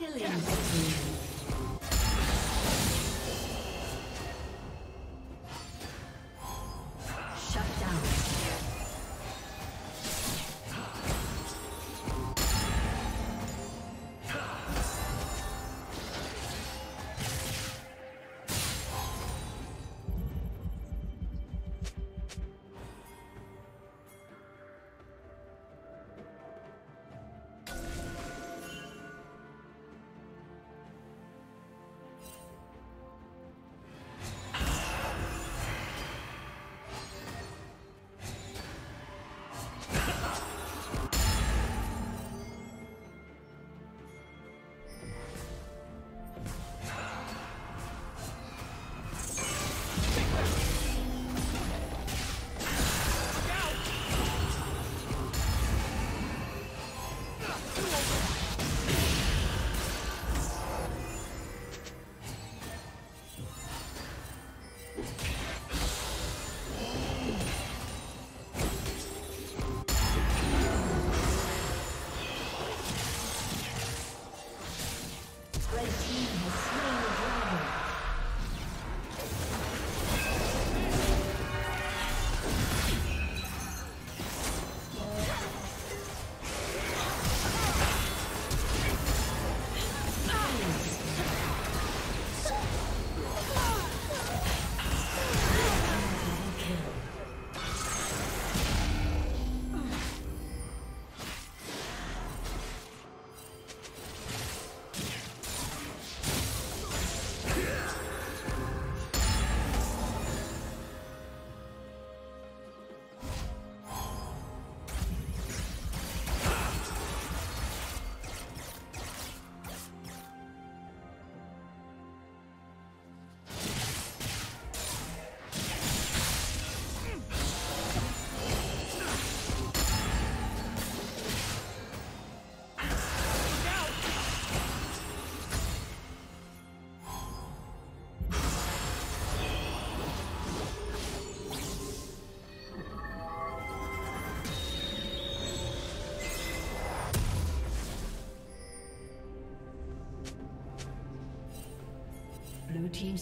Killing spree.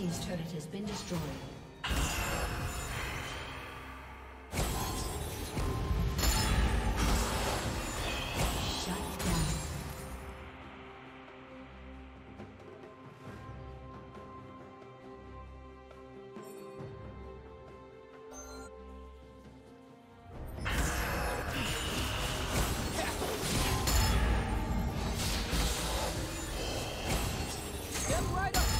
Team's turret has been destroyed. Shut down. Get right up!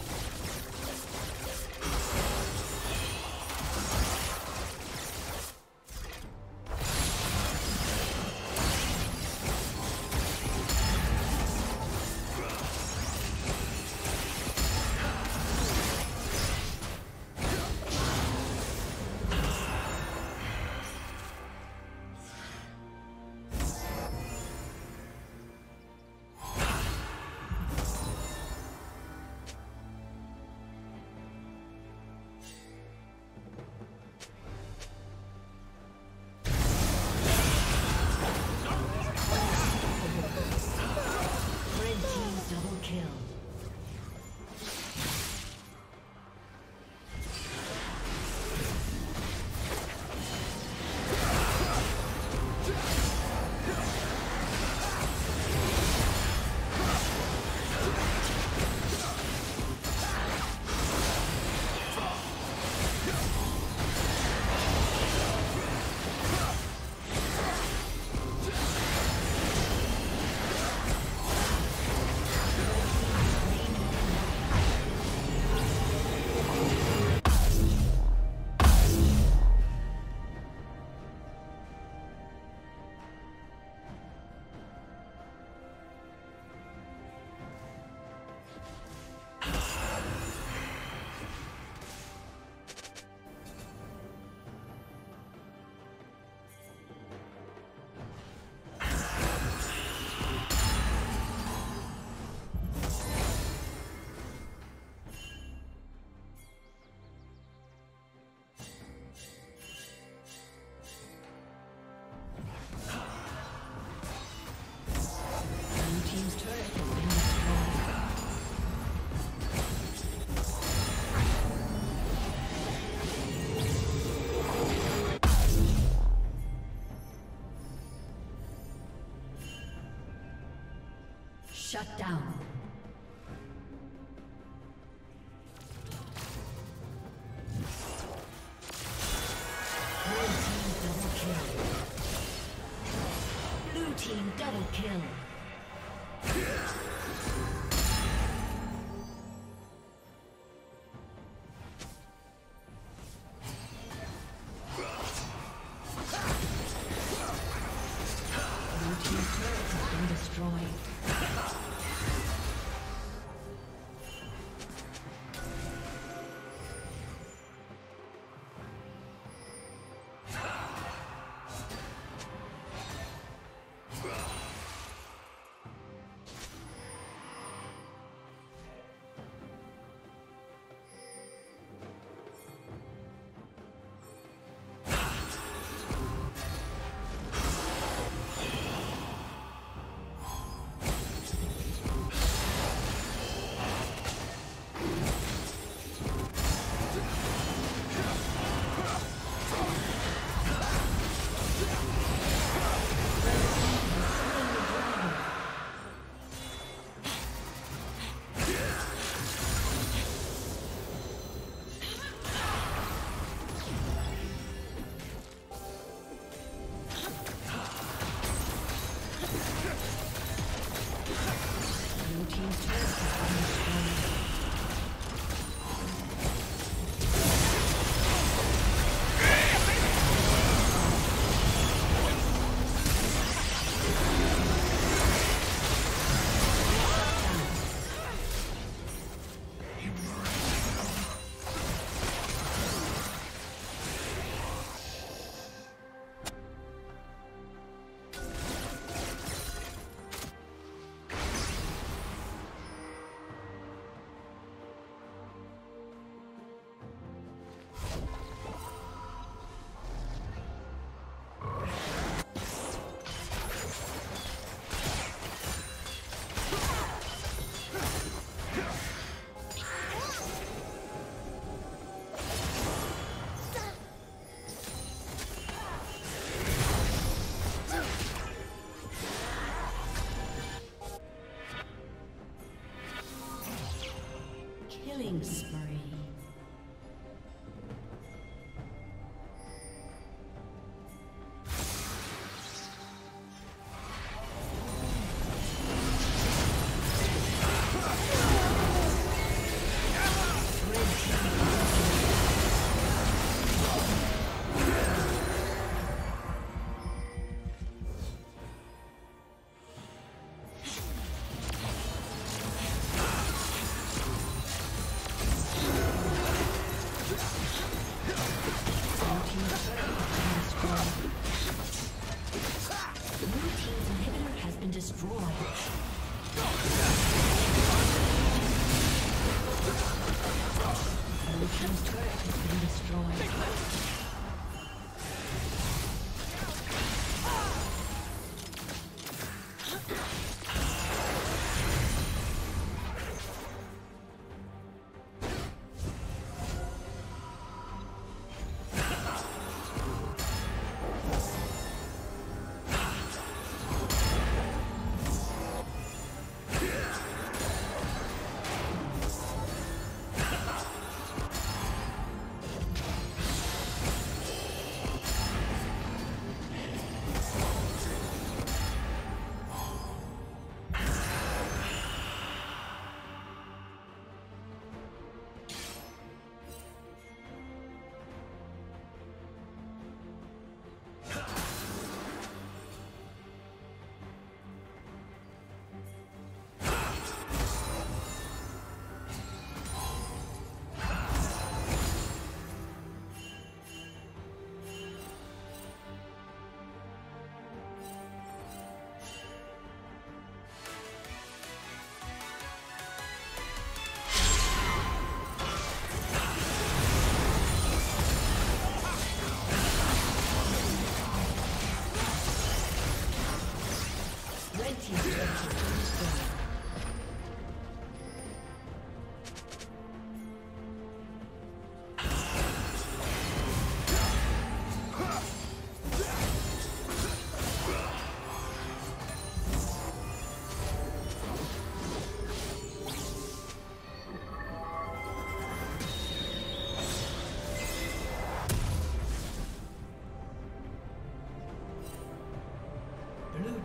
Shut down.